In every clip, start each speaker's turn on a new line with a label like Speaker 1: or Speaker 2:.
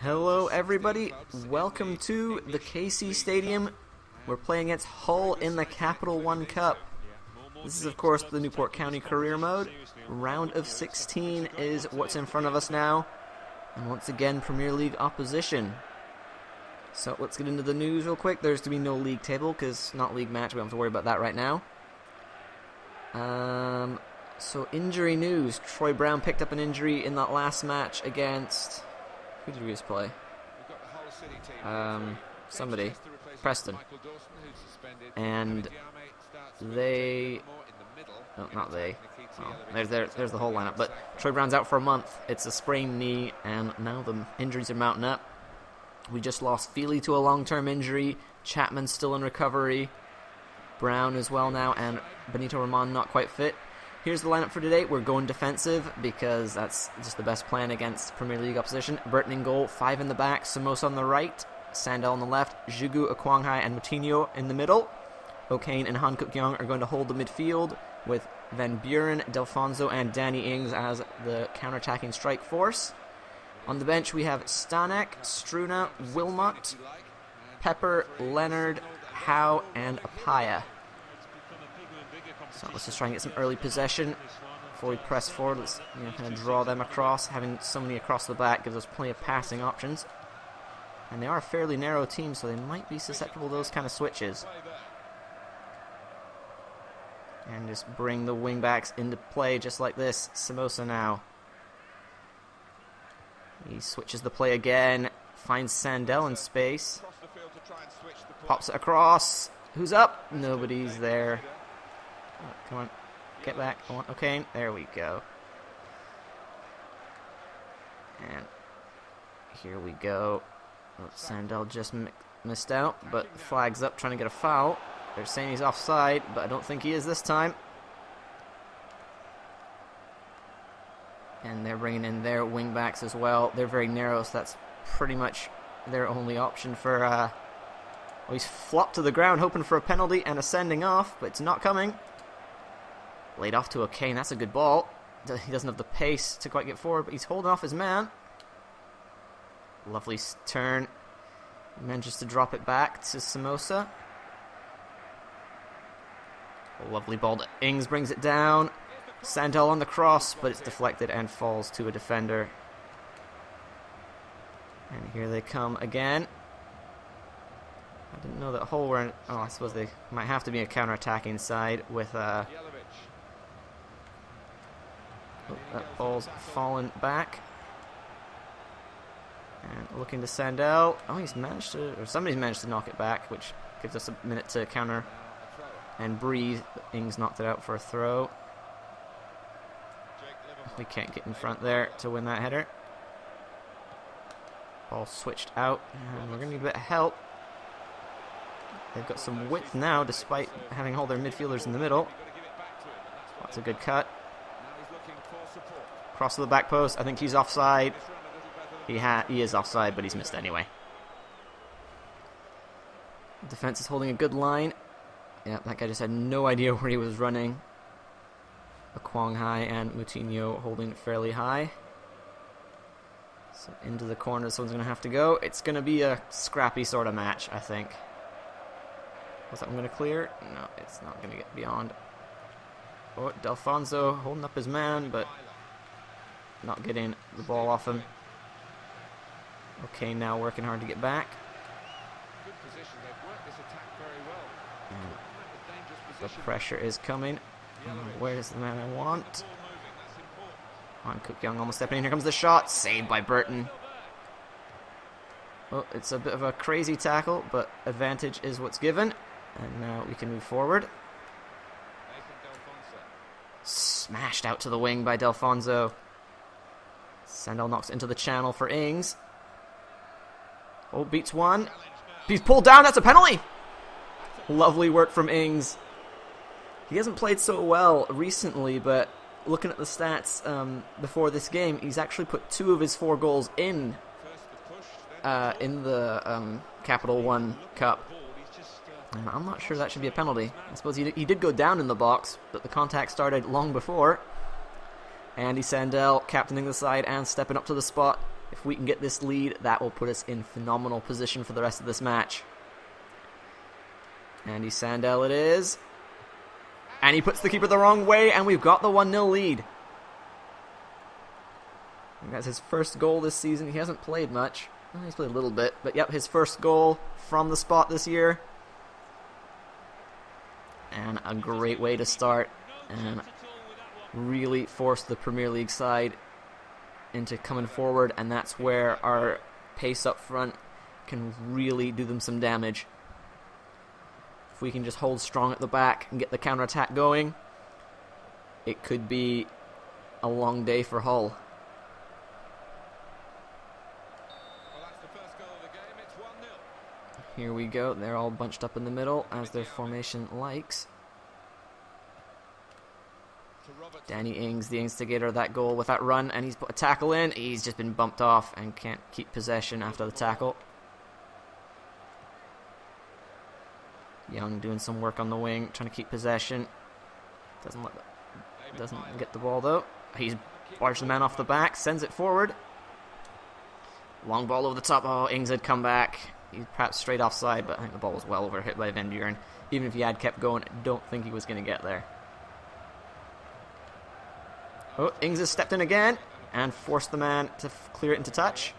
Speaker 1: Hello, everybody. Welcome to the KC Stadium. We're playing against Hull in the Capital One Cup. This is, of course, the Newport County Career Mode. Round of 16 is what's in front of us now. And once again, Premier League opposition. So let's get into the news real quick. There's to be no league table because not league match. We don't have to worry about that right now. Um, so injury news: Troy Brown picked up an injury in that last match against. Who did we just play? Um, somebody, Preston, and they. No, not they. Oh, there's there, there's the whole lineup. But Troy Brown's out for a month. It's a sprained knee, and now the injuries are mounting up. We just lost Feely to a long-term injury. Chapman's still in recovery. Brown as well now, and Benito Ramon not quite fit. Here's the lineup for today. We're going defensive because that's just the best plan against Premier League opposition. Burton in goal, five in the back, Samosa on the right, Sandell on the left, Jugu, Akwanghai, and Moutinho in the middle. O'Kane and Han Kuk Young are going to hold the midfield with Van Buren, Delfonso, and Danny Ings as the counter-attacking strike force. On the bench, we have Stanek, Struna, Wilmot, Pepper, Leonard, Howe, and Apaya. So let's just try and get some early possession before we press forward. Let's you know, kind of draw them across. Having so many across the back gives us plenty of passing options. And they are a fairly narrow team, so they might be susceptible to those kind of switches. And just bring the wingbacks into play just like this. Samosa now. He switches the play again. Finds Sandell in space. Pops it across. Who's up? Nobody's there. Come on. Get back. On. Okay, there we go. And here we go. Sandell just missed out, but flags up trying to get a foul. They're saying he's offside, but I don't think he is this time. And they're bringing in their wingbacks as well. They're very narrow, so that's pretty much their only option for. Uh, well, he's flopped to the ground, hoping for a penalty and a sending off, but it's not coming. Laid off to O'Kane. That's a good ball. He doesn't have the pace to quite get forward, but he's holding off his man. Lovely turn. Manages to drop it back to Samosa. A lovely ball to Ings brings it down. Sandell on the cross, but it's deflected and falls to a defender. And here they come again. I didn't know that Hull were. In, oh, I suppose they might have to be a counter-attacking side with. Uh, that ball's fallen back. And looking to send out. Oh, he's managed to, or somebody's managed to knock it back, which gives us a minute to counter and breathe. Ings knocked it out for a throw. We can't get in front there to win that header. Ball switched out, and we're going to need a bit of help. They've got some width now, despite having all their midfielders in the middle. That's a good cut. Cross to the back post. I think he's offside. He he is offside, but he's missed anyway. Defense is holding a good line. Yeah, that guy just had no idea where he was running. A Kwong high and Moutinho holding fairly high. So into the corner, this one's going to have to go. It's going to be a scrappy sort of match, I think. Was that one going to clear? No, it's not going to get beyond. Oh, Delfonso holding up his man, but not getting the ball off him. Okay, now working hard to get back. The pressure is coming. Where's the man I want? Han Kuk Young almost stepping in. Here comes the shot. Saved by Burton. Well, it's a bit of a crazy tackle, but advantage is what's given. And now we can move forward. Smashed out to the wing by Delfonso. Sandell knocks into the channel for Ings. Oh, beats one. He's pulled down. That's a penalty. Lovely work from Ings. He hasn't played so well recently, but looking at the stats um, before this game, he's actually put two of his four goals in uh, in the um, Capital One Cup. And I'm not sure that should be a penalty. I suppose he, he did go down in the box, but the contact started long before. Andy Sandell captaining the side and stepping up to the spot If we can get this lead, that will put us in phenomenal position for the rest of this match. Andy Sandell it is. And he puts the keeper the wrong way, and we've got the 1-0 lead. that's his first goal this season. He hasn't played much. Well, he's played a little bit, but yep, his first goal from the spot this year. And a great way to start and really force the Premier League side into coming forward, and that's where our pace up front can really do them some damage. If we can just hold strong at the back and get the counter attack going, it could be a long day for Hull. Here we go. They're all bunched up in the middle as their formation likes. Danny Ings, the instigator of that goal with that run, and he's put a tackle in. He's just been bumped off and can't keep possession after the tackle. Young doing some work on the wing, trying to keep possession. Doesn't let the, doesn't get the ball though. He's barged the man off the back, sends it forward. Long ball over the top. Oh, Ings had come back. He's perhaps straight offside, but I think the ball was well over hit by Van Buren. Even if he had kept going, I don't think he was going to get there. Oh, Ings has stepped in again and forced the man to clear it into touch.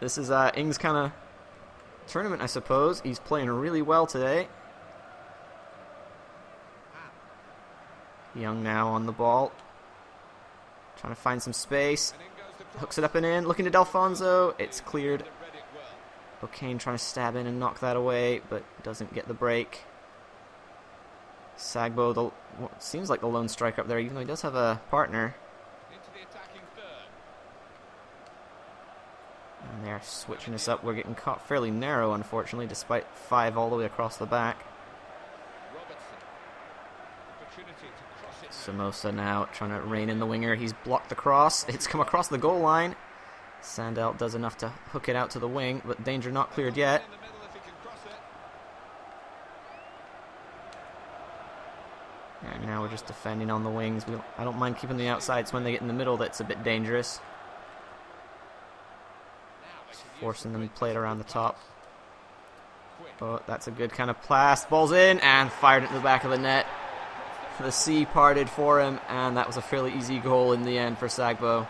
Speaker 1: This is uh, Ings' kind of tournament, I suppose. He's playing really well today. Young now on the ball. Trying to find some space. Hooks it up and in. Looking to Delfonso. It's cleared. O'Kane trying to stab in and knock that away, but doesn't get the break. Sagbo, the seems like the lone striker up there, even though he does have a partner. And they're switching us up. We're getting caught fairly narrow, unfortunately, despite five all the way across the back. Samosa now trying to rein in the winger. He's blocked the cross. It's come across the goal line. Sandell does enough to hook it out to the wing, but danger not cleared yet. And now we're just defending on the wings. We, I don't mind keeping the outsides when they get in the middle that's a bit dangerous. Just forcing them to play it around the top. Oh, that's a good kind of pass. Ball's in and fired into the back of the net. The sea parted for him, and that was a fairly easy goal in the end for Sagbo.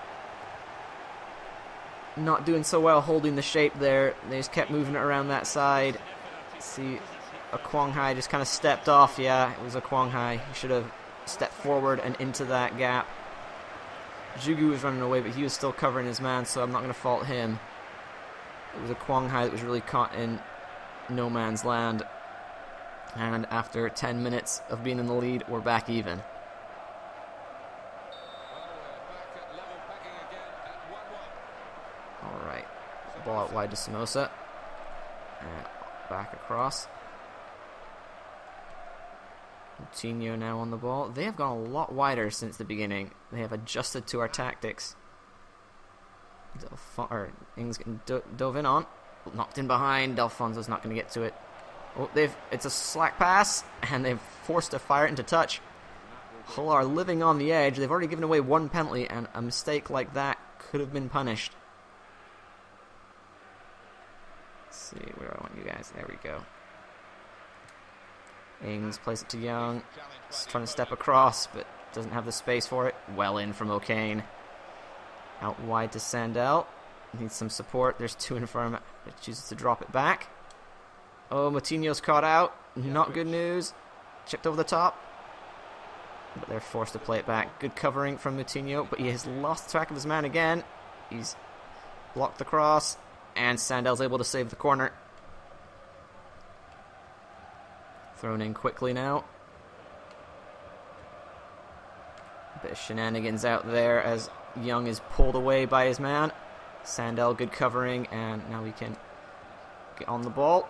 Speaker 1: Not doing so well holding the shape there. They just kept moving it around that side. See, a Kwang Hai just kind of stepped off. Yeah, it was a Kwang Hai. He should have stepped forward and into that gap. Jugu was running away, but he was still covering his man, so I'm not going to fault him. It was a Kwang Hai that was really caught in no man's land. And after 10 minutes of being in the lead, we're back even. Alright. Ball out wide to Samosa. And back across. Coutinho now on the ball. They have gone a lot wider since the beginning. They have adjusted to our tactics. Delfon or Ings getting do dove in on. Knocked in behind. Delfonso's not going to get to it. Oh, they've it's a slack pass, and they've forced a fire into touch. Hull are living on the edge. They've already given away one penalty, and a mistake like that could have been punished. Let's see, where do I want you guys? There we go. Ings plays it to Young. He's trying to step across, but doesn't have the space for it. Well in from O'Kane. Out wide to Sandell. Needs some support. There's two in front of him. chooses to drop it back. Oh, Moutinho's caught out. Not good news. Chipped over the top. But they're forced to play it back. Good covering from Moutinho, but he has lost track of his man again. He's blocked the cross, and Sandell's able to save the corner. Thrown in quickly now. Bit of shenanigans out there as Young is pulled away by his man. Sandell, good covering, and now we can get on the ball.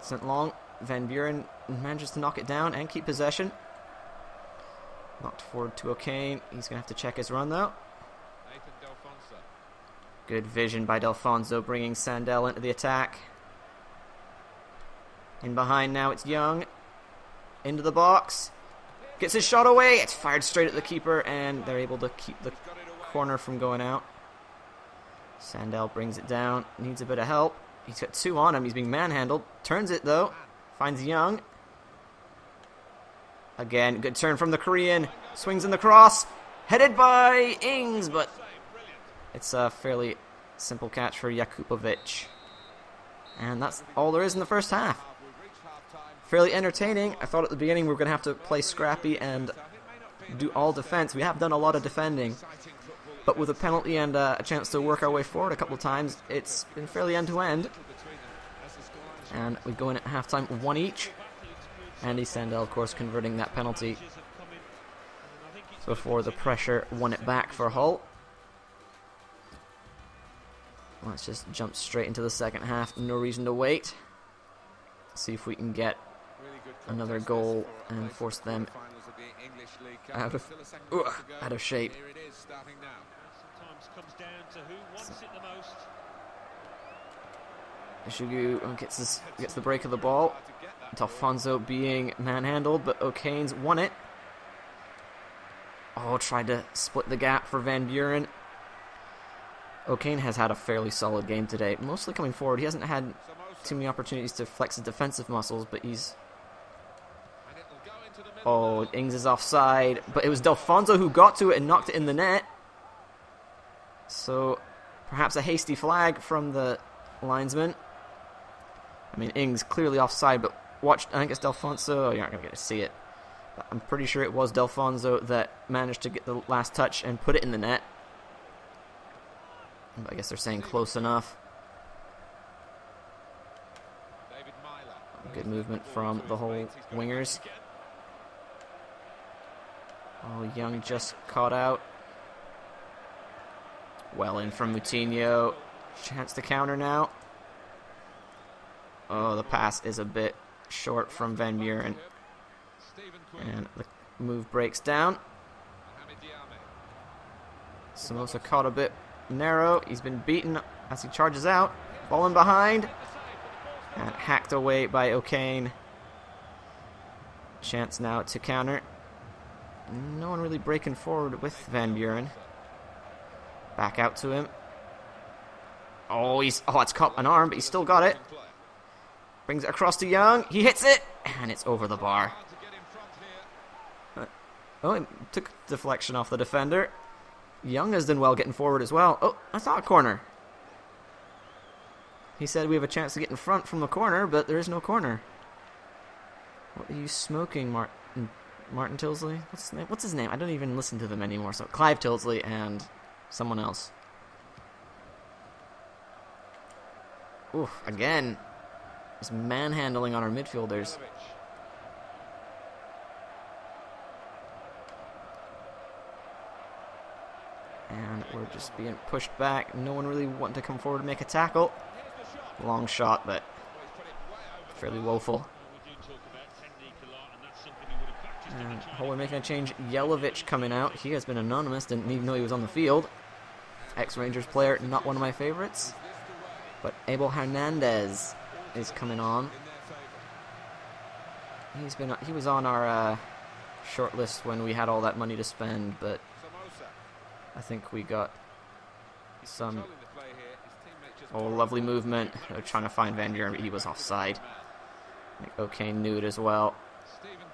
Speaker 1: Sent long. Van Buren manages to knock it down and keep possession. Knocked forward to O'Kane. He's going to have to check his run, though. Good vision by Delfonso, bringing Sandell into the attack. In behind now, it's Young into the box. Gets his shot away. It's fired straight at the keeper, and they're able to keep the corner from going out. Sandell brings it down. Needs a bit of help. He's got two on him. He's being manhandled. Turns it, though. Finds Young. Again, good turn from the Korean. Swings in the cross. Headed by Ings, but it's a fairly simple catch for Jakupovic. And that's all there is in the first half. Fairly entertaining. I thought at the beginning we were going to have to play scrappy and do all defense. We have done a lot of defending. But with a penalty and uh, a chance to work our way forward a couple of times, it's been fairly end-to-end. And we go in at halftime, one each. Andy Sandell, of course, converting that penalty before the pressure won it back for Hull. Let's just jump straight into the second half. No reason to wait. See if we can get another goal and force them out of uh, out of shape. Ishugu gets his, gets the break of the ball. Alfonso being manhandled, but O'Kane's won it. Oh, tried to split the gap for Van Buren. O'Kane has had a fairly solid game today, mostly coming forward. He hasn't had too many opportunities to flex his defensive muscles, but he's... Oh, Ings is offside, but it was Dalfonso who got to it and knocked it in the net. So, perhaps a hasty flag from the linesman. I mean, Ings clearly offside, but watch, I think it's Dalfonso. Oh, you're not going to get to see it. But I'm pretty sure it was Dalfonso that managed to get the last touch and put it in the net. I guess they're saying close enough. Good movement from the whole wingers. Oh, Young just caught out. Well in from Moutinho. Chance to counter now. Oh, the pass is a bit short from Van Buren. And the move breaks down. Samosa caught a bit narrow. He's been beaten as he charges out. Ball in behind. And hacked away by O'Kane. Chance now to counter. No one really breaking forward with Van Buren. Back out to him. Oh, he's oh, it's caught an arm, but he's still got it. Brings it across to Young. He hits it, and it's over the bar. Uh, oh, it took deflection off the defender. Young has done well getting forward as well. Oh, I saw a corner. He said we have a chance to get in front from the corner, but there is no corner. What are you smoking, Martin? Martin Tyldesley? What's his name? What's his name? I don't even listen to them anymore. So Clive Tyldesley and someone else. Oof, again. Just manhandling on our midfielders. And we're just being pushed back. No one really wanting to come forward and make a tackle. Long shot, but fairly woeful. And oh, we're making a change. Jelavic coming out. He has been anonymous. Didn't even know he was on the field. Ex-Rangers player, not one of my favorites. But Abel Hernandez is coming on. He's been he was on our uh, short list when we had all that money to spend, but I think we got some oh lovely movement. They're trying to find Van Buren, but he was offside. Knew it as well.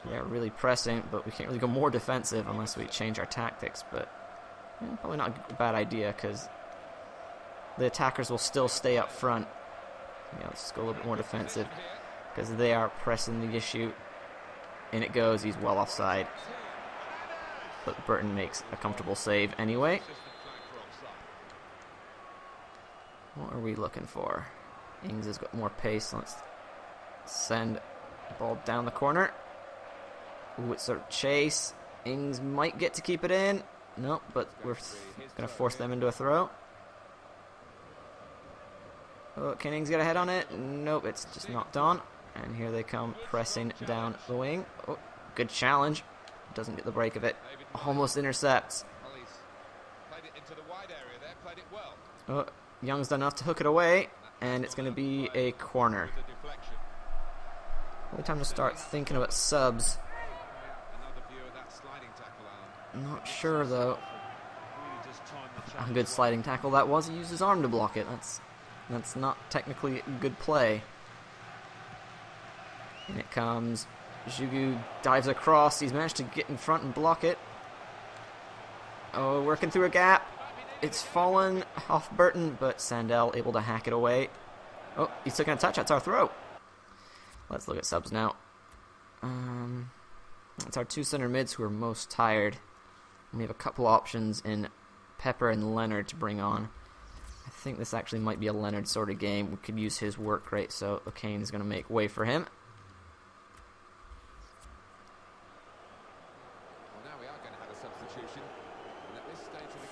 Speaker 1: They're really pressing, but we can't really go more defensive unless we change our tactics. But yeah, probably not a bad idea because the attackers will still stay up front. Yeah, let's go a little bit more defensive because they are pressing the issue. And it goes. He's well offside. But Burton makes a comfortable save anyway. What are we looking for? Ings has got more pace. Let's send the ball down the corner. Ooh, it's a chase. Ings might get to keep it in. Nope, but we're going to force them into a throw. Oh, can Ings get a head on it? Nope, it's just knocked on. And here they come, pressing down the wing. Oh, good challenge. Doesn't get the break of it. Almost intercepts. Oh, Young's done enough to hook it away, and it's going to be a corner. Only time to start thinking about subs. Not sure though. a good sliding tackle that was. He used his arm to block it. That's that's not technically a good play. And it comes. Jugu dives across. He's managed to get in front and block it. Oh, working through a gap. It's fallen off Burton, but Sandell able to hack it away. Oh, he's taking a touch. That's our throw. Let's look at subs now. Um, it's our two center mids who are most tired. We have a couple options in Pepper and Leonard to bring on. I think this actually might be a Leonard sort of game. We could use his work rate, so O'Kane is going to make way for him.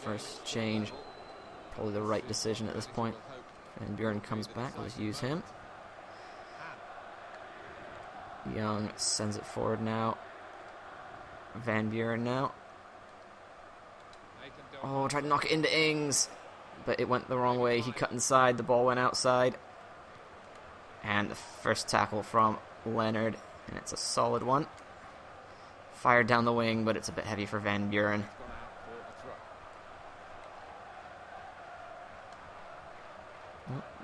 Speaker 1: First change, probably the right decision at this point. And Bjorn comes back, let's use him. Young sends it forward now. Van Buren now. Oh, tried to knock it into Ings, but it went the wrong way. He cut inside, the ball went outside. And the first tackle from Leonard, and it's a solid one. Fired down the wing, but it's a bit heavy for Van Buren.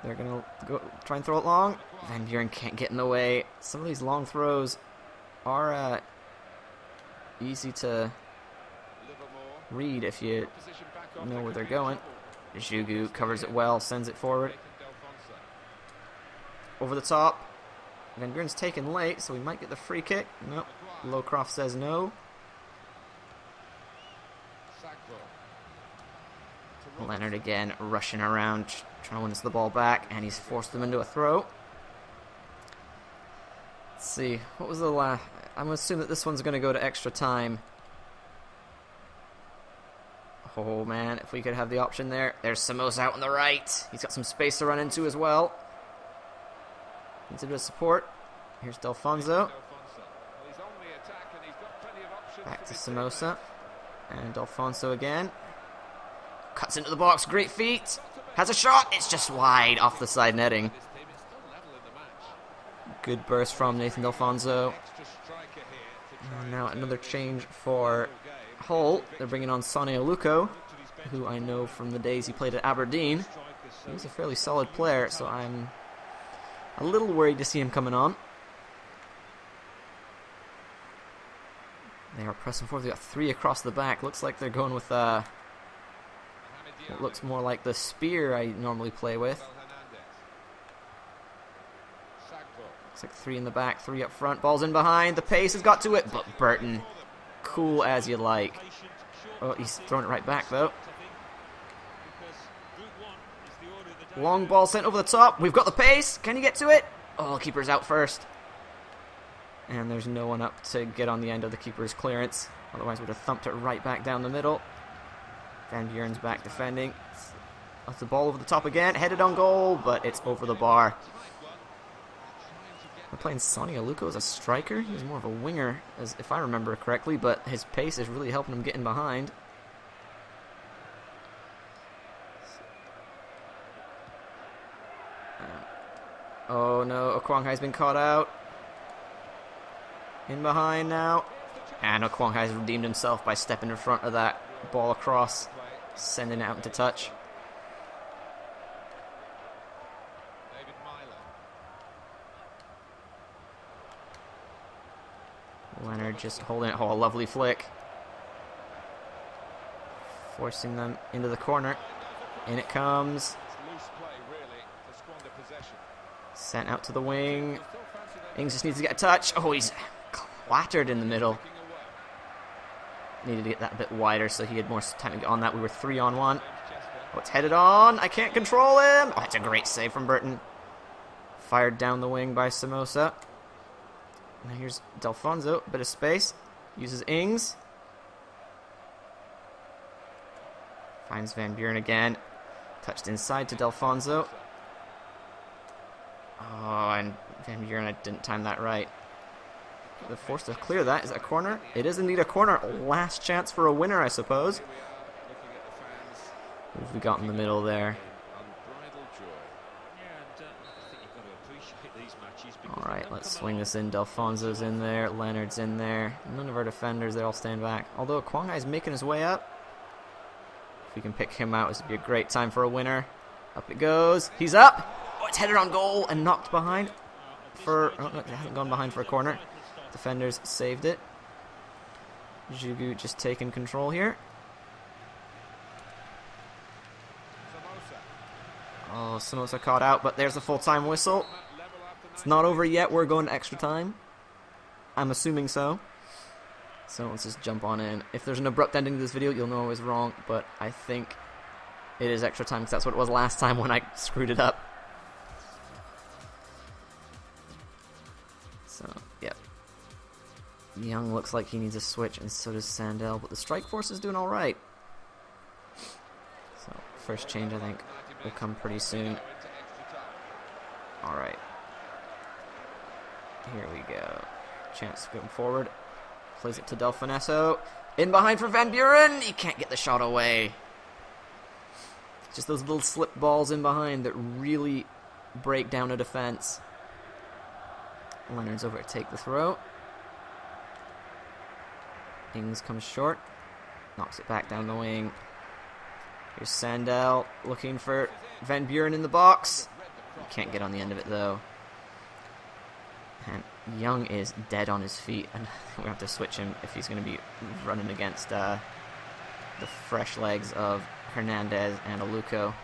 Speaker 1: They're gonna go try and throw it long. Van Buren can't get in the way. Some of these long throws are uh, easy to read if you know where they're going. Jugu covers it well, sends it forward. Over the top. Van Buren's taken late, so we might get the free kick. Nope. Lowcroft says no. Leonard again rushing around, trying to win the ball back, and he's forced them into a throw. Let's see, what was the last? I'm gonna assume that this one's gonna go to extra time. Oh man, if we could have the option there. There's Samos out on the right. He's got some space to run into as well. Needs a bit of support. Here's Delfonso. Back to Samosa. And Delfonso again. Cuts into the box, great feet. Has a shot, it's just wide off the side netting. Good burst from Nathan Delfonso. And now another change for Hull. They're bringing on Sonny Aluko, who I know from the days he played at Aberdeen. He's a fairly solid player, so I'm a little worried to see him coming on. They are pressing forward. They've got three across the back. Looks like they're going with uh, it looks more like the spear I normally play with. Looks like three in the back, three up front. Ball's in behind. The pace has got to it, but Burton, cool as you like. Oh, he's throwing it right back though. Long ball sent over the top. We've got the pace. Can you get to it? Oh, keeper's out first. And there's no one up to get on the end of the keeper's clearance. Otherwise, would have thumped it right back down the middle. Van Buren's back defending. That's the ball over the top again. Headed on goal, but it's over the bar. We're playing Sonny Aluko as a striker. He's more of a winger, as if I remember correctly, but his pace is really helping him get in behind. Uh, oh no, Okwonghai's been caught out. In behind now. And Okwonghai's redeemed himself by stepping in front of that ball across sending it out into touch. Leonard just holding it. Oh, a lovely flick. Forcing them into the corner. In it comes. Sent out to the wing. Ings just needs to get a touch. Oh, he's clattered in the middle. Needed to get that a bit wider so he had more time to get on that. We were three on one. Oh, it's headed on. I can't control him. Oh, it's a great save from Burton. Fired down the wing by Samosa. Now here's Delfonso. Bit of space. Uses Ings. Finds Van Buren again. Touched inside to Delfonso. Oh, and Van Buren, I didn't time that right. The force to clear that. Is that a corner? It is indeed a corner. Last chance for a winner, I suppose. What have we got in the middle there? Alright, let's swing this in. Delfonso's in there. Leonard's in there. None of our defenders, they all stand back. Although Kwang is making his way up. If we can pick him out, this would be a great time for a winner. Up it goes. He's up. Oh, it's headed on goal and knocked behind for. Oh, no, it hasn't gone behind for a corner. Defenders saved it. Jugu just taking control here. Oh, Samosa caught out, but there's a full-time whistle. It's not over yet. We're going to extra time. I'm assuming so. So let's just jump on in. If there's an abrupt ending to this video, you'll know I was wrong, but I think it is extra time because that's what it was last time when I screwed it up. So, yep. Young looks like he needs a switch, and so does Sandell, but the strike force is doing alright. So, first change, I think, will come pretty soon. Alright. Here we go. Chance to going forward. Plays it to Delfinesso. In behind for Van Buren. He can't get the shot away. Just those little slip balls in behind that really break down a defense. Leonard's over to take the throw. Ings comes short. Knocks it back down the wing. Here's Sandell looking for Van Buren in the box. Can't get on the end of it though. And Young is dead on his feet, and we have to switch him if he's going to be running against uh, the fresh legs of Hernandez and Aluko.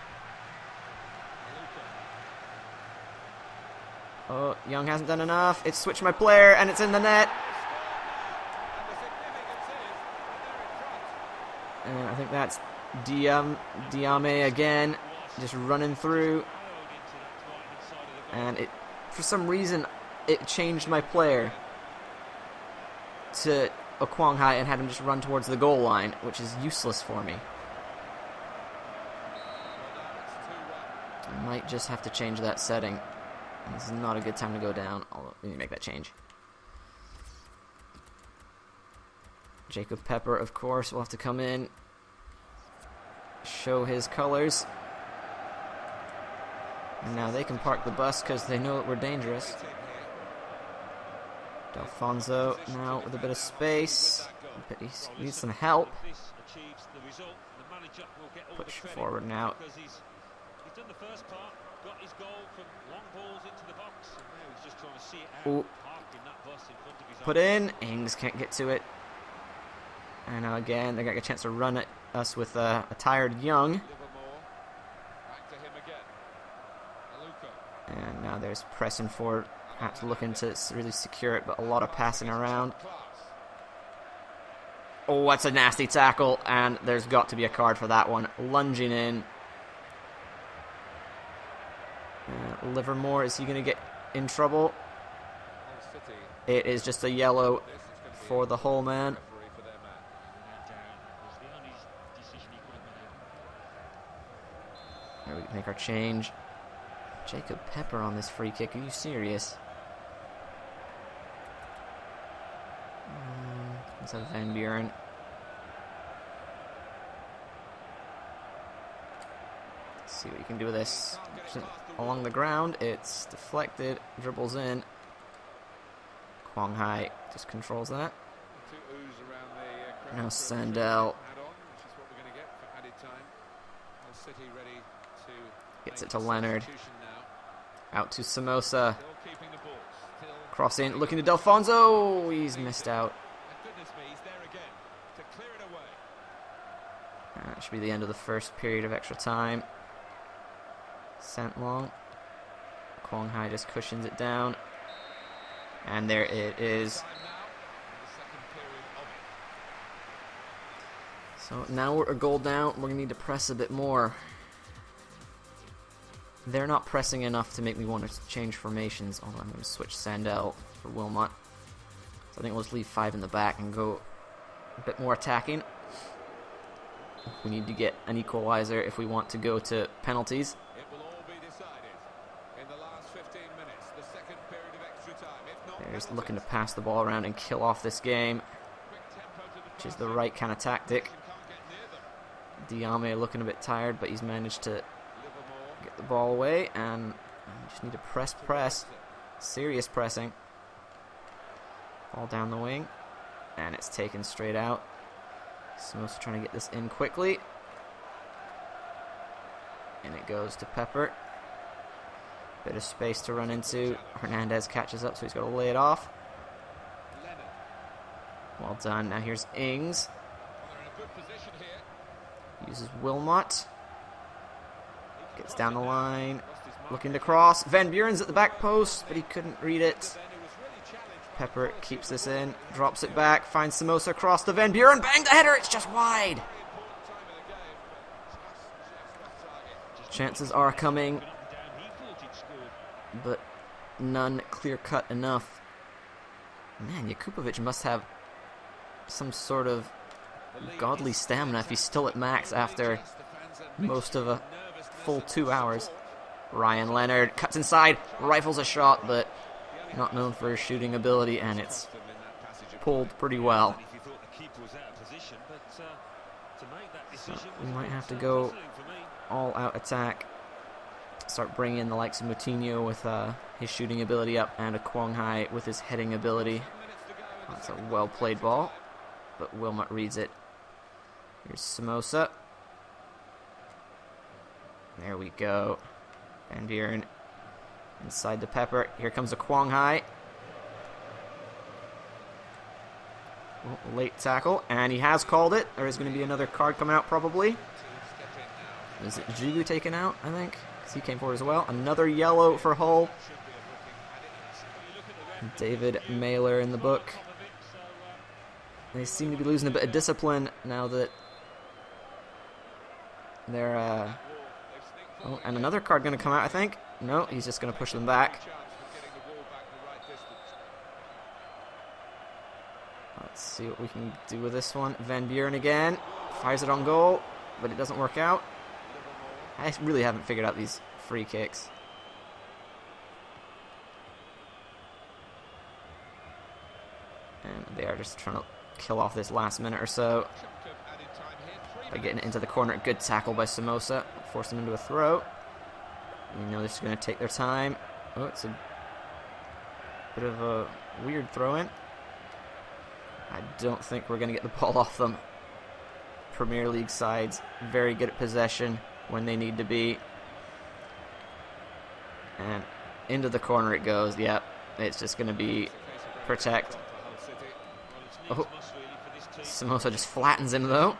Speaker 1: Oh, Young hasn't done enough. It's switched my player, and it's in the net. And I think that's Diam Diame again, just running through. And it, for some reason, it changed my player to a Kwang Hai and had him just run towards the goal line, which is useless for me. I might just have to change that setting. This is not a good time to go down. Although, let me make that change. Jacob Pepper, of course, will have to come in, show his colors. And now they can park the bus because they know that we're dangerous. Alfonso now with a bit of space, but he needs some help. Push forward now. Ooh. Put in. Ings can't get to it. And now again, they got a chance to run at us with uh, a tired Young. And now there's pressing forward Perhaps looking to really secure it, but a lot of passing around. Oh, that's a nasty tackle, and there's got to be a card for that one. Lunging in. Uh, Livermore, is he going to get in trouble? It is just a yellow for the whole man. There we make our change. Jacob Pepper on this free kick. Are you serious? Let's Van Buren. Let's see what you can do with this. Along the ground, it's deflected, dribbles in. Kwang Hai just controls that. Now Sandell gets it to Leonard. Out to Samosa. Crossing, looking to Delfonso. He's missed out. That should be the end of the first period of extra time. Sent long. Kwang Hai just cushions it down. And there it is. So now we're a goal down. We're going to need to press a bit more. They're not pressing enough to make me want to change formations. Although I'm going to switch Sandell for Wilmot. So I think we'll just leave five in the back and go a bit more attacking. We need to get an equalizer if we want to go to penalties. They're just looking to pass the ball around and kill off this game, which is the right kind of tactic. Diame looking a bit tired, but he's managed to get the ball away, and we just need to press, press, serious pressing. Ball down the wing, and it's taken straight out. Smith's trying to get this in quickly. and it goes to Pepper. Bit of space to run into. Hernandez catches up, so he's got to lay it off. Well done. Now here's Ings. Uses Wilmot. Gets down the line. Looking to cross. Van Buren's at the back post, but he couldn't read it. Pepper keeps this in. Drops it back. Finds Samosa across the Van Buren. Bang the header. It's just wide. Chances are coming, but none clear cut enough. Man, Jakupovic must have some sort of godly stamina if he's still at max after most of a full two hours. Ryan Leonard cuts inside, rifles a shot, but not known for his shooting ability, and it's pulled pretty well. So we might have to go all-out attack. Start bringing in the likes of Moutinho with uh, his shooting ability up, and a Kwong Hai with his heading ability. That's a well-played ball, but Wilmot reads it. Here's Samosa. There we go. Van Buren inside the pepper. Here comes a Kwong Hai. late tackle, and he has called it. There is going to be another card coming out probably. Is it Jugu taken out, I think? Because he came forward as well. Another yellow for Hull. David Meyler in the book. They seem to be losing a bit of discipline now that they're... Uh... Oh, and another card going to come out, I think. No, he's just going to push them back. Let's see what we can do with this one. Van Buren again. Fires it on goal, but it doesn't work out. I really haven't figured out these free kicks. And they are just trying to kill off this last minute or so. By getting it into the corner. Good tackle by Samosa. Force him into a throw. You know they're just going to take their time. Oh, it's a bit of a weird throw-in. I don't think we're going to get the ball off them. Premier League sides, very good at possession when they need to be. And into the corner it goes. Yep, it's just going to be protect. Oh, Samosa just flattens him though.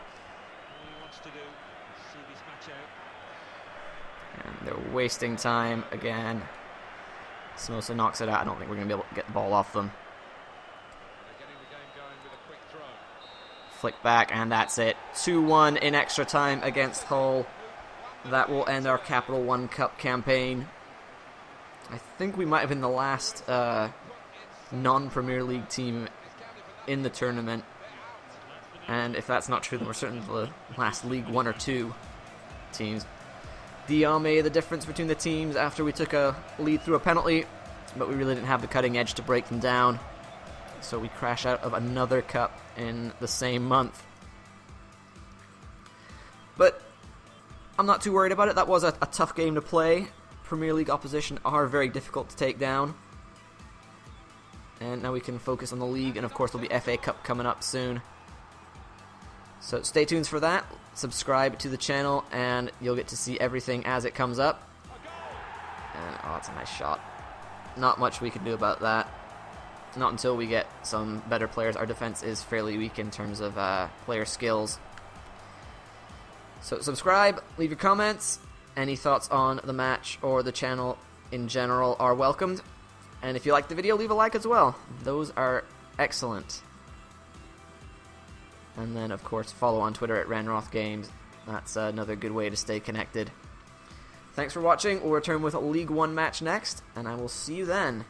Speaker 1: And they're wasting time again. Samosa knocks it out. I don't think we're going to be able to get the ball off them. Flick back, and that's it. 2-1 in extra time against Hull. That will end our Capital One Cup campaign. I think we might have been the last uh, non-Premier League team in the tournament. And if that's not true, then we're certainly the last League One or Two teams. Diame, the difference between the teams after we took a lead through a penalty, but we really didn't have the cutting edge to break them down. So we crash out of another cup in the same month. But I'm not too worried about it. That was a, a tough game to play. Premier League opposition are very difficult to take down. And now we can focus on the league, and of course there'll be FA Cup coming up soon. So stay tuned for that. Subscribe to the channel, and you'll get to see everything as it comes up. And oh, that's a nice shot. Not much we can do about that. Not until we get some better players. Our defense is fairly weak in terms of uh, player skills. So subscribe, leave your comments. Any thoughts on the match or the channel in general are welcomed. And if you like the video, leave a like as well. Those are excellent. And then, of course, follow on Twitter at Ranroth Games. That's another good way to stay connected. Thanks for watching. We'll return with a League One match next, and I will see you then.